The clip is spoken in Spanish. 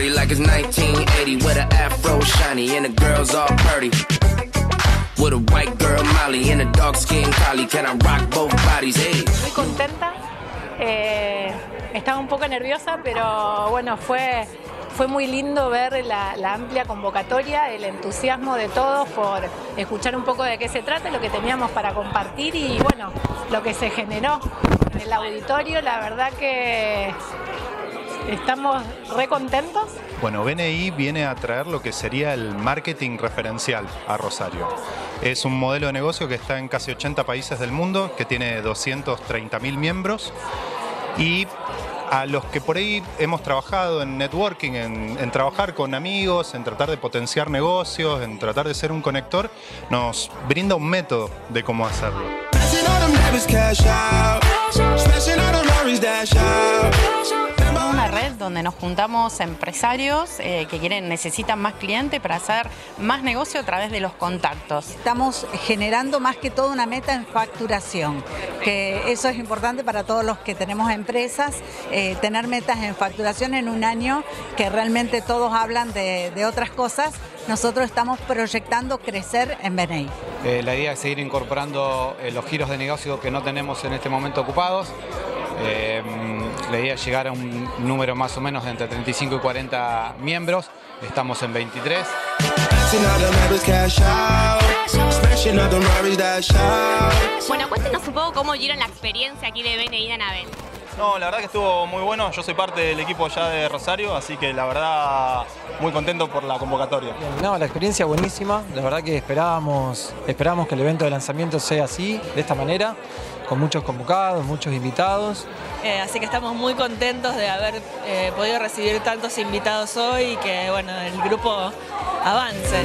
party like it's 1980 with an afro shiny and the girls all pretty. With a white girl Molly and a dark skin collie, can I rock both bodies? Hey. Muy contenta. Eh, estaba un poco nerviosa, pero bueno, fue, fue muy lindo ver la, la amplia convocatoria, el entusiasmo de todos por escuchar un poco de qué se trata, lo que teníamos para compartir y bueno, lo que se generó en el auditorio. La verdad que estamos re contentos. Bueno, BNI viene a traer lo que sería el marketing referencial a Rosario. Es un modelo de negocio que está en casi 80 países del mundo, que tiene 230 mil miembros y a los que por ahí hemos trabajado en networking, en, en, trabajar con amigos, en tratar de potenciar negocios, en tratar de ser un conector, nos brinda un método de cómo hacerlo. Donde nos juntamos empresarios eh, que quieren, necesitan más clientes para hacer más negocio a través de los contactos. Estamos generando más que todo una meta en facturación, que eso es importante para todos los que tenemos empresas, eh, tener metas en facturación en un año que realmente todos hablan de, de otras cosas. Nosotros estamos proyectando crecer en BNI. Eh, la idea es seguir incorporando eh, los giros de negocio que no tenemos en este momento ocupados. Eh, la idea es llegar a un número más o menos de entre 35 y 40 miembros. Estamos en 23. Bueno, cuéntenos un poco cómo vieron la experiencia aquí de BNI de Anabel. No, la verdad que estuvo muy bueno. Yo soy parte del equipo ya de Rosario, así que la verdad muy contento por la convocatoria. No, la experiencia buenísima. La verdad que esperábamos, esperábamos que el evento de lanzamiento sea así, de esta manera, con muchos convocados, muchos invitados. Eh, así que estamos muy contentos de haber eh, podido recibir tantos invitados hoy y que bueno, el grupo avance.